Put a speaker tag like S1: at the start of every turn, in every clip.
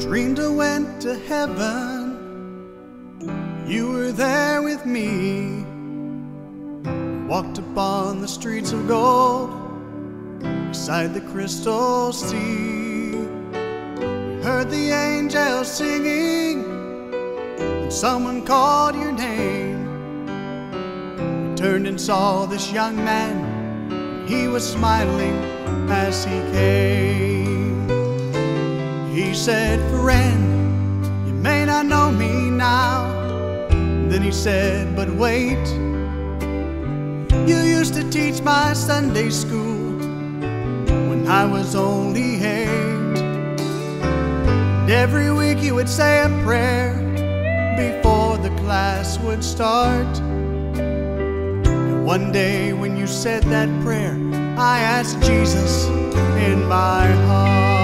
S1: Dreamed I went to heaven. You were there with me. Walked upon the streets of gold beside the crystal sea. Heard the angels singing, and someone called your name. Turned and saw this young man. He was smiling as he came. He said, Friend, you may not know me now. Then he said, But wait. You used to teach my Sunday school when I was only eight. And every week you would say a prayer before the class would start. One day when you said that prayer, I asked Jesus in my heart.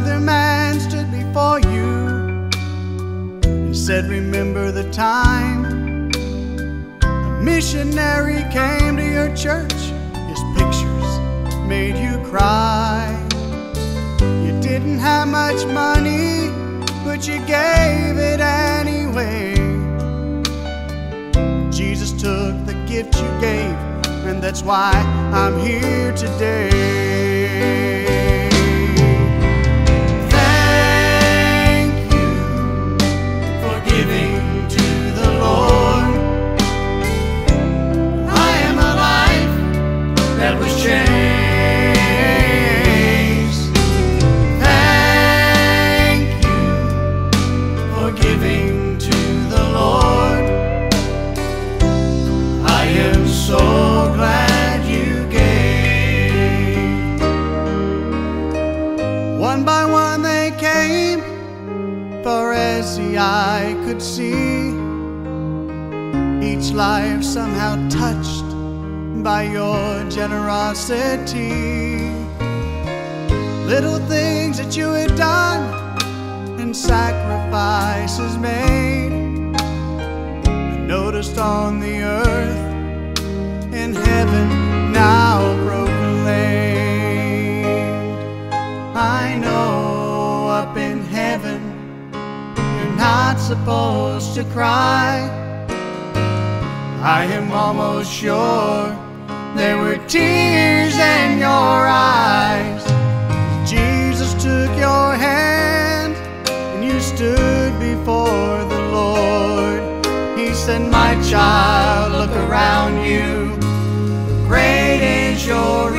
S1: Another man stood before you and said, Remember the time a missionary came to your church. His pictures made you cry. You didn't have much money, but you gave it anyway. Jesus took the gift you gave, and that's why I'm here today. By they came, far as the eye could see. Each life somehow touched by your generosity. Little things that you had done and sacrifices made. I noticed on the earth supposed to cry. I am almost sure there were tears in your eyes. Jesus took your hand and you stood before the Lord. He said, My child, look around you. Great is your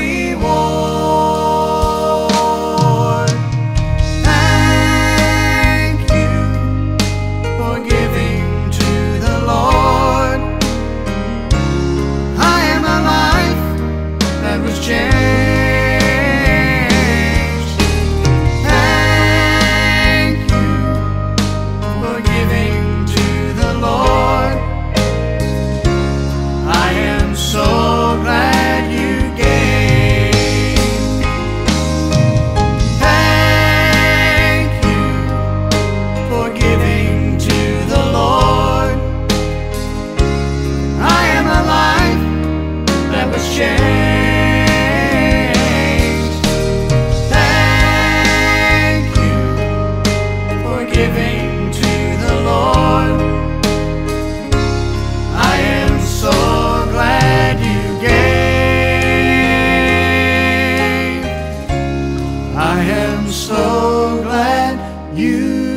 S1: am so glad you.